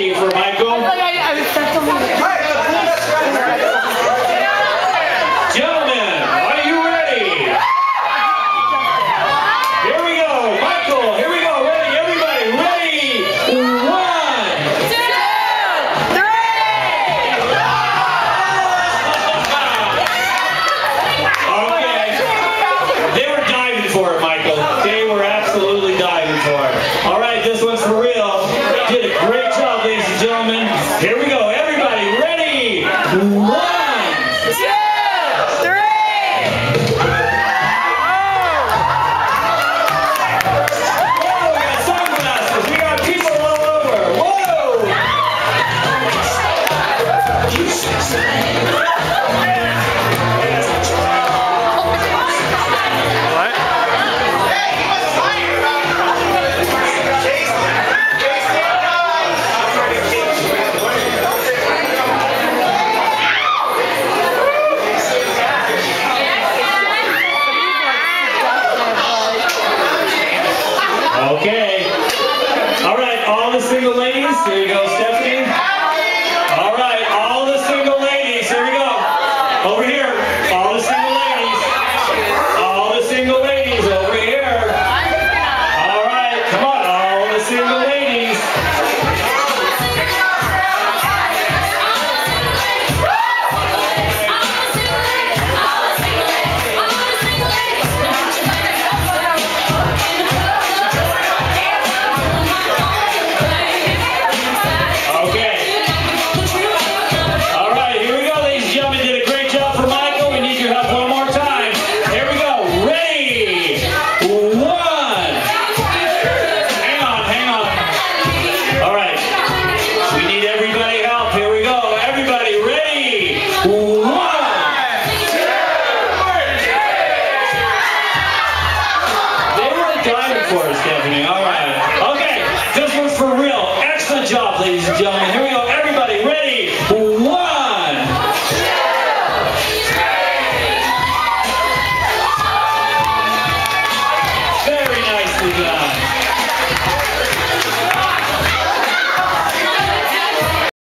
three for Michael. Gentlemen, are you ready? Here we go, Michael, here we go, ready, everybody, ready, one, two, three. Okay, they were diving for it, Michael. They were absolutely diving for it. 谢谢 Okay. All right, all the single ladies. Here you go, Stephanie. All right, all the single ladies. Here we go. Over here. Stephanie. All right. Okay, this one's for real. Excellent job, ladies and gentlemen.